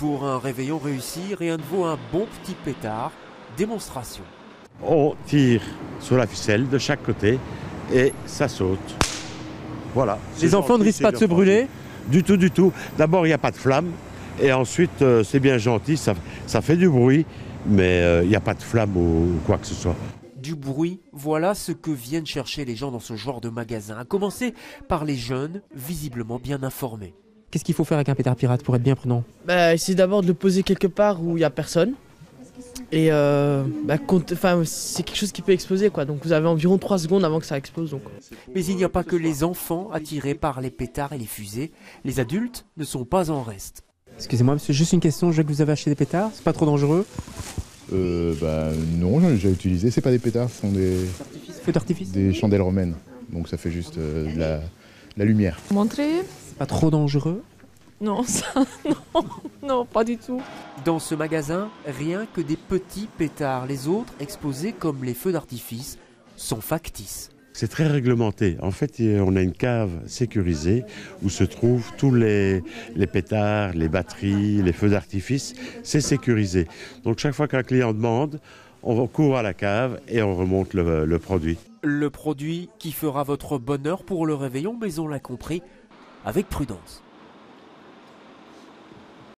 Pour un réveillon réussi, rien ne vaut un bon petit pétard. Démonstration. On tire sur la ficelle de chaque côté et ça saute. Voilà. Les enfants ne risquent pas de se brûler Du tout, du tout. D'abord, il n'y a pas de flamme. Et ensuite, euh, c'est bien gentil, ça, ça, fait du bruit, mais euh, il n'y a pas de flamme ou, quoi que ce soit. Du bruit, voilà ce que viennent chercher les gens dans ce genre de magasin, à commencer par les jeunes, visiblement bien informés. Qu'est-ce qu'il faut faire avec un pétard pirate pour être bien prudent? Bah, Essayer d'abord de le poser quelque part où il n'y a personne. Et euh, bah, c'est quelque chose qui peut exploser, quoi. Donc vous avez environ 3 secondes avant que ça explose. Donc. Mais il n'y a pas que les enfants attirés par les pétards et les fusées. Les adultes ne sont pas en reste. Excusez-moi, monsieur, juste une question. Je vois que vous avez acheté des pétards. C'est pas trop dangereux? Euh, bah non, j'en ai déjà utilisé. C'est pas des pétards, ce sont des. Feux d'artifice? Des chandelles romaines. Donc ça fait juste euh, de la, la lumière. Montrer pas trop dangereux Non, ça, non, non, pas du tout. Dans ce magasin, rien que des petits pétards. Les autres, exposés comme les feux d'artifice, sont factices. C'est très réglementé. En fait, on a une cave sécurisée où se trouvent tous les, pétards, les batteries, les feux d'artifice. C'est sécurisé. Donc chaque fois qu'un client demande, on court à la cave et on remonte le, le produit. Le produit qui fera votre bonheur pour le réveillon, mais on l'a compris, avec prudence.